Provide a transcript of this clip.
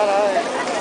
Caralho.